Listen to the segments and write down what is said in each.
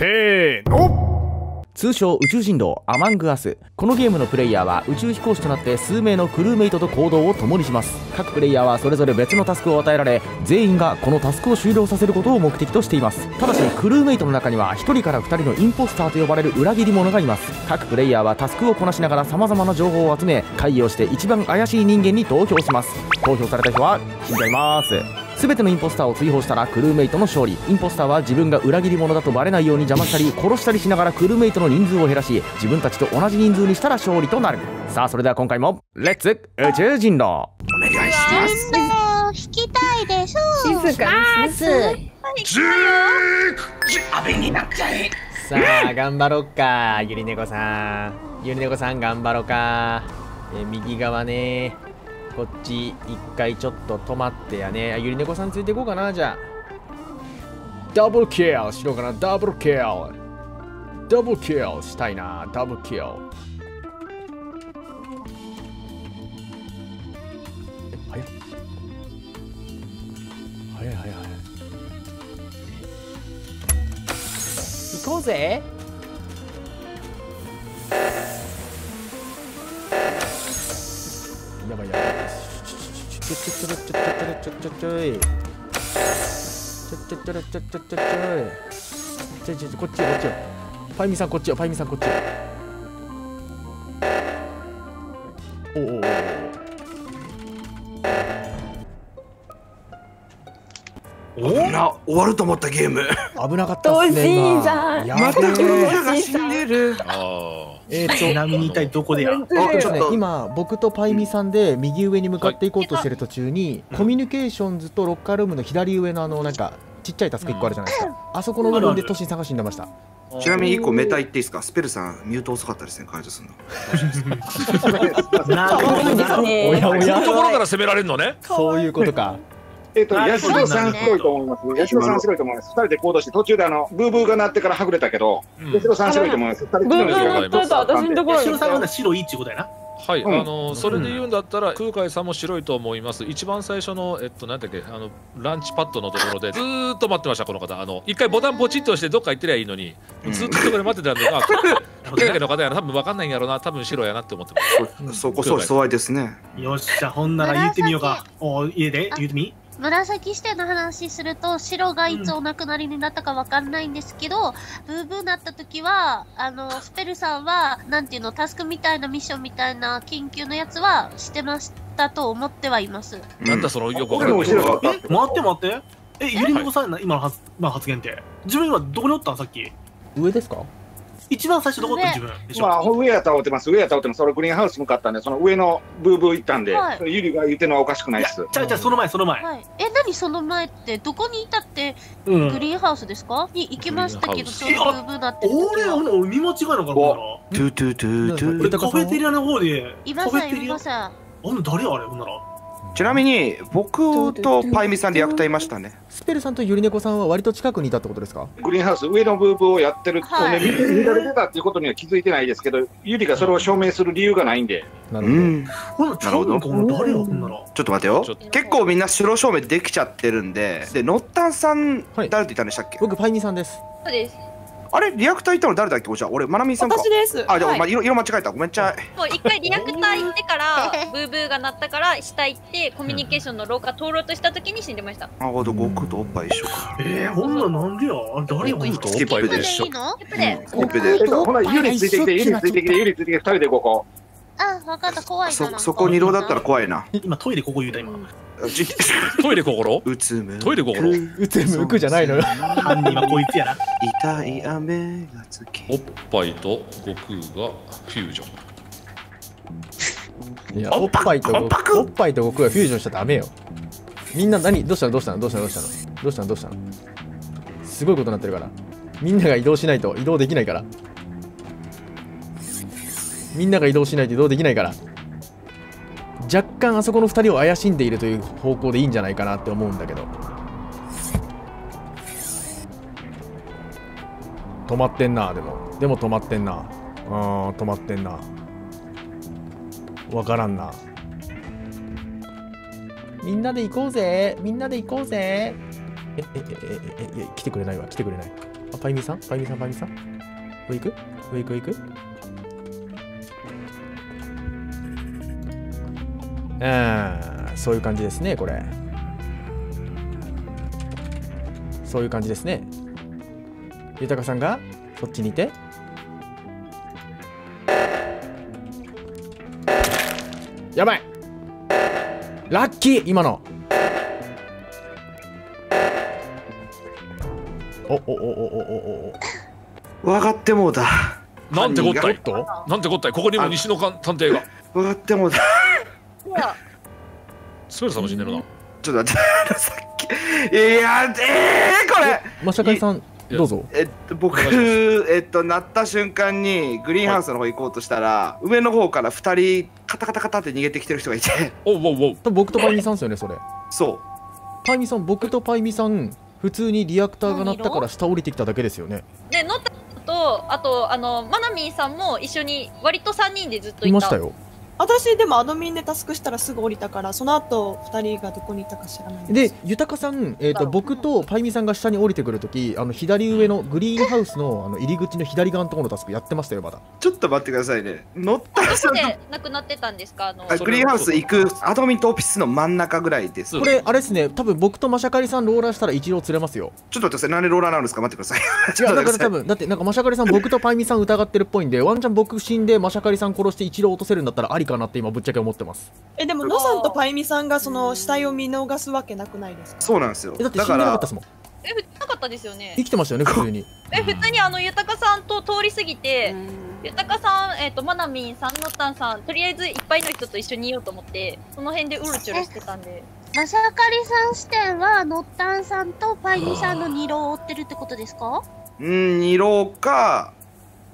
せーの。通称宇宙人狼アマングアス。このゲームのプレイヤーは宇宙飛行士となって数名のクルーメイトと行動を共にします。各プレイヤーはそれぞれ別のタスクを与えられ全員がこのタスクを終了させることを目的としています。ただしクルーメイトの中には1人から2人のインポスターと呼ばれる裏切り者がいます。各プレイヤーはタスクをこなしながら様々な情報を集め会議をして一番怪しい人間に投票します。投票された人は死んじゃいます。全てのインポスターを追放したらクルーメイトの勝利。インポスターは自分が裏切り者だとバレないように邪魔したり殺したりしながらクルーメイトの人数を減らし自分たちと同じ人数にしたら勝利となる。さあそれでは今回もレッツ宇宙人狼。お願いします。引きたいでしょ静かに。しなさいジーク阿部に。なっちゃえさあ頑張ろっか。ゆりねこさん。ゆりねこさん頑張ろうか。え右側ねこっち一回ちょっと止まってやね。あゆりねこさんついていこうかな。じゃあ。ダブルキルしようかな。ダブルキルダブルキルしたいな。ダブルキルえ早っ。早い早い早い。行こうぜ。ちょちょちょちょちょちょちょいちょちょちょちょちょちょちょいちょちょこっちよこっちよ。パイミさんこっちよパイミさんこっちよ。おな終わると思ったゲーム。危なかったっすね惜しい今じゃん。やまたべえ親が死んでる。えーとちなみに一体どこでや？本当えっと。ねちょっと今僕とパイミさんで右上に向かっていこうとしてる途中に、コミュニケーションズとロッカールームの左上のあのなんかちっちゃいタスク1個あるじゃないですか、あそこの部分で都心探しに出ました。ちなみに一個メタ言っていいですか？スペルさんミュート遅かったですね解除するのなるほど。な。おやおこういうやところから攻められるのね。そういうことかえっと、あ八代さん白いと思います。八代さん白いと思います。二人で行動して、途中であの、ブーブーが鳴ってからはぐれたけど、うん八代さん白いと思います。二人ブーブーがの人と私のところさんは白いってことやな。はい、うんあのそれで言うんだったら、空海さんも白いと思います。一番最初のえっとなんだっけあのランチパッドのところでずーっと待ってましたこの方。あの一回ボタンポチッと押してどっか行ってりゃいいのに、ずっとそこで待ってたんで、あ、空海の方やな多分わかんないんやろうな多分白やなって思ってます。そそこそ相合いですねよっしゃ、ほんなら言ってみようか。お家で言ってみ紫視点の話すると白がいつお亡くなりになったかわかんないんですけど、ブーブーなった時はあのスペルさんはなんていうのタスクみたいなミッションみたいな緊急のやつはしてましたと思ってはいますなんだそのよくわか俺んないも後ろがえ、待って待って。え、ゆりのこさんな、今の発今の発言って。自分今どこにおったん？さっき。上ですか？一番最初どこおったん自分。でしょ？まあ、上や倒ってます。上や倒ってます。それグリーンハウス向かったんで、その上のブーブー行ったんで、はいゆりが言ってるのはおかしくないです。じゃあじゃあその前その前。はいえ何？その前ってどこにいたってうん。グリーンハウスですか？に行きましたけどグちょうどブーブーなってる時俺は俺見間違いなのかなほんならトゥトゥトゥト俺ゥカフェテリアの方で。いませんいま。せんあん誰あれほんなら。ちなみに僕とパイミさんリアクターいましたね。スペルさんとゆりねこさんは割と近くにいたってことですか？グリーンハウス、上のブーブーをやってる、はい。ね見見られてたっていうことには気づいてないですけど、ゆりがそれを証明する理由がないんで、なるほど、ならちゃうん。かほんなら誰やほんなら。ちょっと待て。よ結構みんな白証明できちゃってるんで。でノッタンさんはい。誰って言ったんでしたっけ、僕パイミさんです。そうですあれリアクターいたの誰だっけじゃあ俺マナミさんか。私です。あじゃあ、はい。ま色色間違えた。ごめんちゃい。もう一回リアクター行ってからブーブーが鳴ったから下行ってコミュニケーションの廊下通ろうとした時に死んでました。なるほど悟空とおっぱい一緒か。えー、ほんならなんでやあ誰やほんなら。スキップで一緒いいのやっぱねコッペで。えっと、ほな、ゆりついてきて、ゆりついてきて、ゆりついてきて、二人でここ。あわかった怖いなそそこ二郎だったら怖いな。今トイレここ言うた今。じ トイレ心？うつむトイレ心？うつむくじゃないのよ。犯人はこいつやな。痛い雨がつきおっぱいと悟空がフュージョン。いやおっぱいとごおっぱいと悟空はフュージョンしちゃダメよ。みんな何？どうしたの？どうしたの？どうしたの？どうしたの？どうしたの？どうしたの？すごいことになってるから。みんなが移動しないと移動できないから。みんなが移動しないと移動できないから若干あそこの2人を怪しんでいるという方向でいいんじゃないかなって思うんだけど。止まってんなでも。でも止まってんな。うん止まってんな。わからんな。みんなで行こうぜ。みんなで行こうぜ。えええええええ来てくれないわ来てくれない。あパイミーさん？パイミーさんパイミーさん？上行く？上行く上行く？うん。そういう感じですねこれ。そういう感じですね。豊さんがそっちにいて。やばい。ラッキー今の。おおおおおおお。分 かってもうた。なんてこったい？なんてこったい？ここにも西野か探偵が。分かってもうたスペルさんも死んでるなちょっと待ってさっきいやえー、これ。マシャカリさんや。どうぞ。えっと僕えっとなった瞬間にグリーンハウスの方行こうとしたら、上の方から2人カタカタカタって逃げてきてる人がいて。おうおうおう。多分僕とパイミさんですよねそれ。そパイミさん僕とパイミさん普通にリアクターが鳴ったから下降りてきただけですよね。でノッタとあとあのマナミンさんも一緒に割と3人でずっといた。いましたよ私でもアドミンでタスクしたらすぐ降りたからその後二人がどこにいたか知らないんで豊さん、えー、と僕とパイミさんが下に降りてくるときあの左上のグリーンハウスのあの入り口の左側のところのタスクやってましたよまだ。うちょっと待ってくださいね。乗ったどで亡くなってたんですか？あのあグリーンハウス行くアドミントオフィスの真ん中ぐらいです。これあれですね多分僕とマシャカリさんローラーしたら一郎釣れますよ。ちょっと待ってくださいなんでローラーなんですか？待ってください。いやだから多分だってなんかマシャカリさん僕とパイミさん疑ってるっぽいんでワンチャン僕死んでマシャカリさん殺して一郎落とせるんだったらありかなって今ぶっちゃけ思ってます。えでもノさんとパイミさんがその死体を見逃すわけなくないですか？そうなんですよ。えだって死んでなかったですもん。え普通なかったですよね。生きてましたよね普通に。え普通にあの豊さんと通り過ぎて豊さんえっ、とマナミンさんノッタンさんとりあえずいっぱいの人と一緒にいようと思ってその辺でうろちょろしてたんで。マシャカリさん視点はノッタンさんとパイミさんの二郎を追ってるってことですか？うん二郎か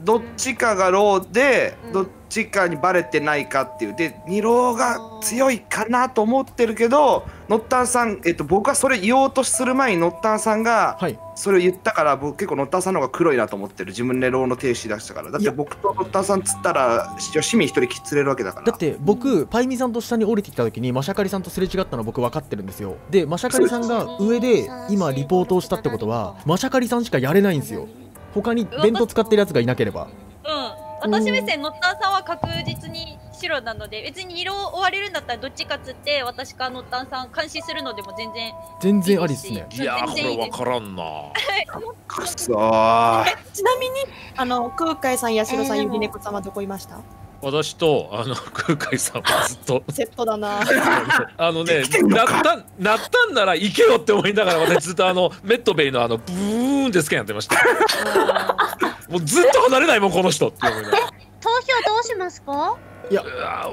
どっちかがローで、うん。どっちかにバレてないかっていう。で二郎が強いかなと思ってるけどノッタンさん、えっと、僕はそれ言おうとする前にノッタンさんがはい。それを言ったから僕結構ノッタンさんの方が黒いなと思ってる。自分でローの停止出したから。だって僕とノッタンさんつったら市民一人釣れるわけだから。だって僕パイミさんと下に降りてきた時にマシャカリさんとすれ違ったの僕分かってるんですよ。でマシャカリさんが上で今リポートをしたってことはマシャカリさんしかやれないんですよ他に弁当使ってるやつがいなければ。うん。私目線ノッタンさんは確実に白なので別に色を追われるんだったらどっちかつって私かノッタンさん監視するのでも全然全然ありっすね。いやーこれ分からんな。くそーちなみにあの空海さん八代さんゆりねこさんはどこいました？私とあの空海さんはずっと。セットだな。あのねなったなったんなら行けよって思いながら私ずっとあのメットベイのあのブーンってスキャンやってました。もうずっと離れないもんこの人って思いながら。投票どうしますか？うわ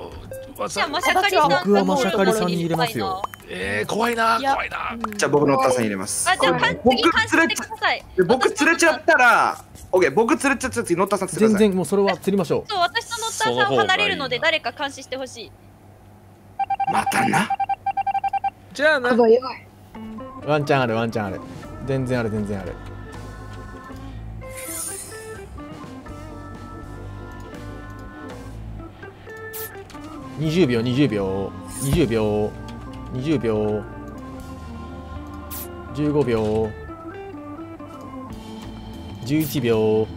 ーじゃあマシャカリさん僕はマシャカリさんに入れますよえー、怖いな怖いな。じゃあ僕ノッタンさん入れます。あじゃあかん僕次監視釣れちゃしてください。で僕釣れちゃったら OK 僕釣れちゃった次ノッタンさん釣っ全然もうそれは釣りましょそう私とノッタンさん離れるので誰か監視してほしい。またな？じゃあな。うワンチャンあるワンチャンある。全然ある全然ある。20秒20秒。20秒20秒。15秒。11秒。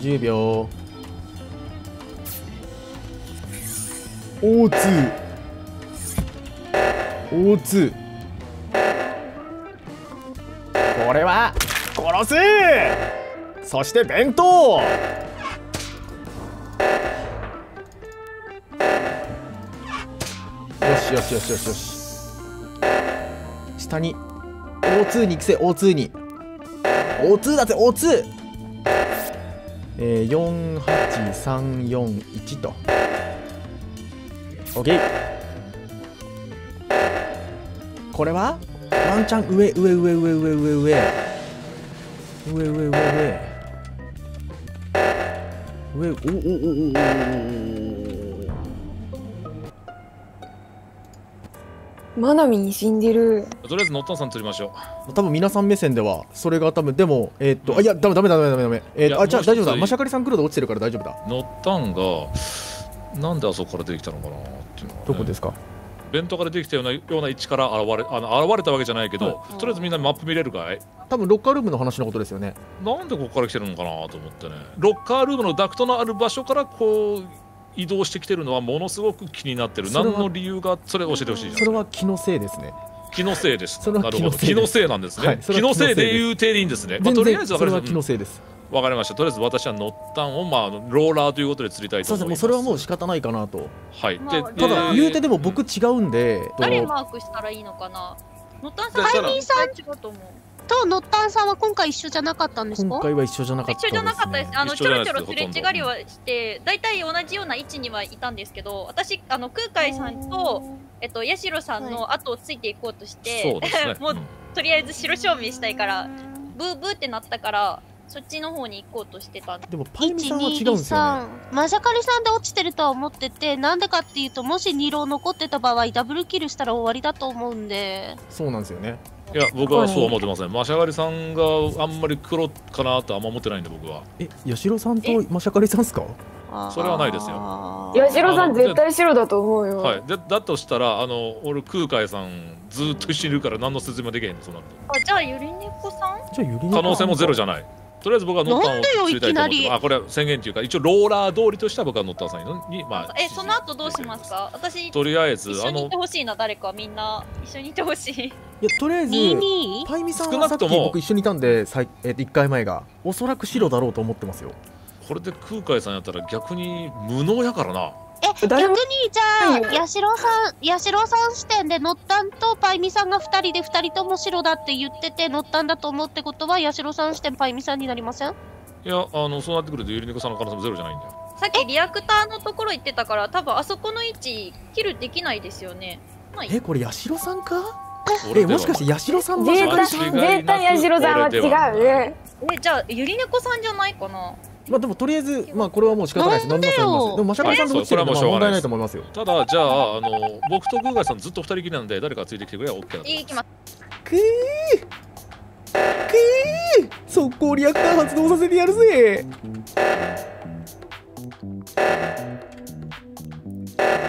10秒。O2 O2 これは殺す。そして弁当。しよしよしよしよし。下に。O2 に行くせ O2 に。O2 だぜ O2 えー、48341と。OK これは？ワンチャン上上上上上上上。上上上上。上上おおおおおおマナミに死んでる。とりあえずノッタンさん釣りましょう。多分皆さん目線ではそれが多分でもえーっとあいやダメダメダメダメダメ。えーっとあじゃあ大丈夫だ。マシャカリさん黒で落ちてるから大丈夫だ。ノッタンがなんであそこから出てきたのかなっていうのはね、どこですか？弁当からできたようなような位置から現れあの現れたわけじゃないけど、とりあえずみんなマップ見れるかい？多分ロッカールームの話のことですよね。なんでここから来てるのかなと思ってね。ロッカールームのダクトのある場所からこう移動してきてるのはものすごく気になってる。何の理由がそれ教えてほしいじゃん。それは気のせいですね。気のせいです。それはなるほど気のせいです。気のせいなんですね、はい。それは気のせいで言うてでいいんですね、まあ、全とりあえ然それはずわかりました。気のせいです。わかりました。とりあえず私はノッタンを、まあローラーということで釣りたいとそうですね。もう思いますそれはもう仕方ないかなと。はい。でまあただで言うてでも僕違うんでと。誰マークしたらいいのかな。ノッタンさんだからハイミーさん違うと思うとノッタンさんは今回一緒じゃなかったんですか？今回は一緒じゃなかったです、ね、一緒じゃなかったです。あのちょろちょろすれ違いはして、大体同じような位置にはいたんですけど、私あの空海さんとえっと八代さんの後をついていこうとして、そうですね。もううんとりあえず白証明したいから、ブーブーってなったから、そっちの方に行こうとしてたんで。でもパイミさんは違うんですよね123マジャカリさんで落ちてるとは思っててなんでかっていうともし2ロー残ってた場合ダブルキルしたら終わりだと思うんで。そうなんですよねいや僕はそう思ってません。マシャガリさんがあんまり黒かなとあんま思ってないんで僕は。え八代さんとマシャカリさんっすか？それはないですよ。よ八代さん絶対白だと思うよ。はい。でだとしたらあの俺空海さんずーっと一緒にいるから何の説明もできへんのそうなるあ、じゃあゆりねこさん？じゃあゆりと可能性もゼロじゃない。とりあえず僕はノッタンをなんでよ釣りたいと思っていきなり？あこれは宣言っていうか一応ローラー通りとしては僕はノッタンさんにまあえ、その後どうしますか？私とりあえず一緒あのにいてほしいな誰か。みんな一緒にいてほしい。いやとりあえず22パイミさん少はさっき僕一緒にいたんでさい、えー、と1回前が。おそらく白だろうと思ってますよ。これで空海さんやったら逆に無能やからな。え逆にじゃあ八代さん八代さん視点でノッタンとパイミさんが2人で2人とも白だって言っててノッタンだと思うってことは八代さん視点パイミさんになりません？いやあのそうなってくるとゆりねこさんの可能性もゼロじゃないんだよ。さっきリアクターのところ行ってたから、多分あそこの位置キルできないですよね。えこれ八代さんか？えもしかして八代さん絶対絶対八代さんは違う。ね。え、じゃあゆりねこさんじゃないかな？まあでもとりあえずまあこれはもう仕方ないです。なんででもマシャカリさんと落ちてるんでは問題ないと思いますよ。ただじゃああの僕と空海さんずっと二人きりなんで誰かついてきてくれば OK だと思います。いきます。くーくー速攻リアクター発動させてやるぜ。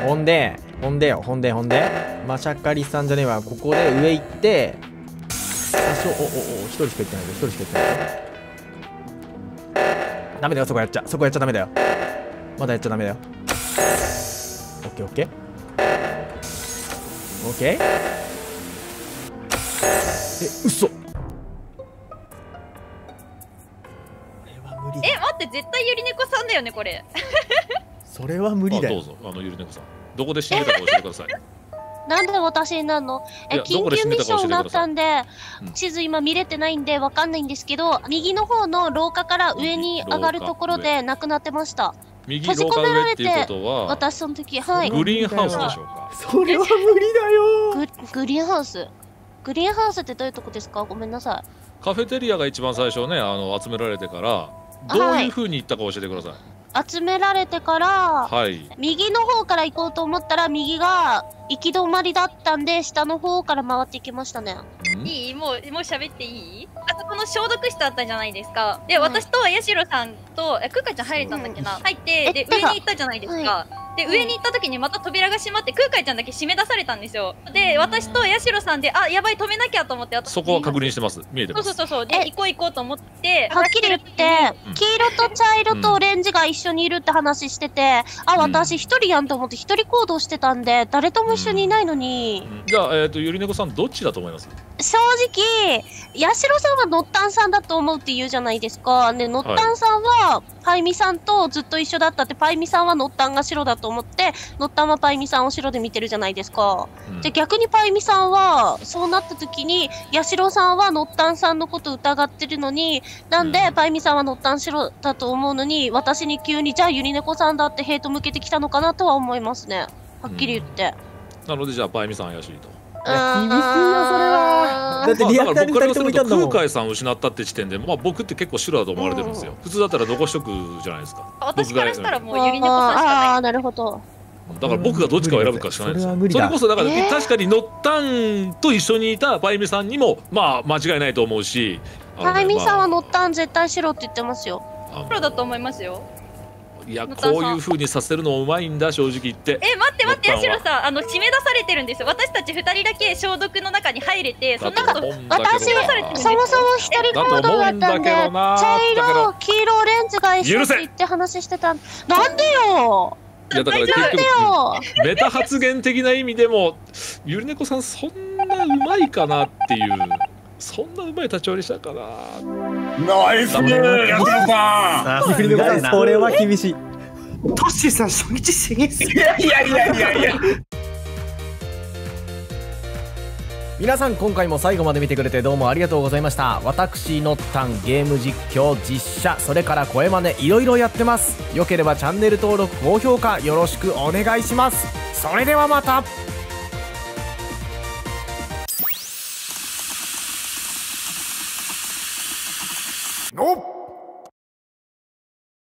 ほんでほんでよほんでほんでマシャカリさんじゃねえわ。ここで上行って。多少おおお一人しか行ってないよ一人しか行ってないよダメだよそこやっちゃ。そこやっちゃダメだよ。まだやっちゃダメだよ。オッケーオッケー。オッケー。え嘘。これは無理だえ、待って絶対ゆりねこさんだよねこれ。それは無理だよ。あどうぞ。あのゆりねこさんどこで死んでたか教えてください。なんで私になるのいやえ緊急ミッションになか教えてください。ったんで、うん。地図今見れてないんでわかんないんですけど右の方の廊下から上に上がるところで亡くなってました。右廊下上っていうことは私その時はい。グリーンハウスでしょうか。それは無理だよ。ググリーンハウス？グリーンハウスってどういうとこですか？ごめんなさい。カフェテリアが一番最初ねあの集められてからどういう風に行ったか教えてください集められてからはい。右の方から行こうと思ったら右が行き止まりだったんで下の方から回っていきましたね。ん。いいもうもう喋っていい？あそこの消毒室あったじゃないですか。で、私と八代さんとえくかちゃん入れたんだっけな、入ってで上に行ったじゃないですか、で上に行った時にまた扉が閉まって空海ちゃんだけ締め出されたんですよ。で私と八代さんであやばい止めなきゃと思って私そこは確認してます？見えてそうます？そうそうそうでえ？行こう行こうと思ってはっきり言ってうん。黄色と茶色とオレンジが一緒にいるって話してて、あうん。私一人やんと思って一人行動してたんで誰とも一緒にいないのに、うん。じゃあ、えー、とゆりねこさんどっちだと思います？正直八代さんはノッタンさんだと思うって言うじゃないですか。でノッタンさんはパイミさんとずっと一緒だったってパイミさんはノッタンが白だと思ってノッタンはパイミさんを白で見てるじゃないですかうんで逆にパイミさんはそうなった時に八代さんはノッタンさんのこと疑ってるのになんでうんパイミさんはノッタン白だと思うのに私に急にじゃあゆりねこさんだってヘイト向けてきたのかなとは思いますねはっきり言って。なのでじゃあパイミさん怪しいといや厳しいよそれは。だってリアクターに2人ともいたんだも。ん空海さんを失ったって時点で、まあ、僕って結構白だと思われてるんですよ、普通だったら残しとくじゃないですか。私からしたらもうゆりねこさんしかあない。あーなるほど。だから僕がどっちかを選ぶかしかないんですよ。それこそだから、えー確かにノッタンと一緒にいたパイミさんにもまあ間違いないと思うしパイミさんはまノッタン絶対白って言ってますよ。黒だと思いますよいやこういう風にさせるのうまいんだ正直言って。え待って待ってのったんは。ヤシロさんあの締め出されてるんですよ。私たち二人だけ消毒の中に入れてそんだけど私そもそも一人行動だったんで茶色ど黄色オレンジが一緒って言って話してた。なんでよ。いやだから結なんで局よメタ発言的な意味でもゆりねこさんそんなうまいかなっていうそんなうまい立ち寄りしたかな。ナイスねヤクルさん。それは厳しい。トッシーさん初日すやいやいやいやいや。皆さん今回も最後まで見てくれてどうもありがとうございました。私のったんゲーム実況実写それから声真似いろいろやってます。よければチャンネル登録高評価よろしくお願いします。それではまた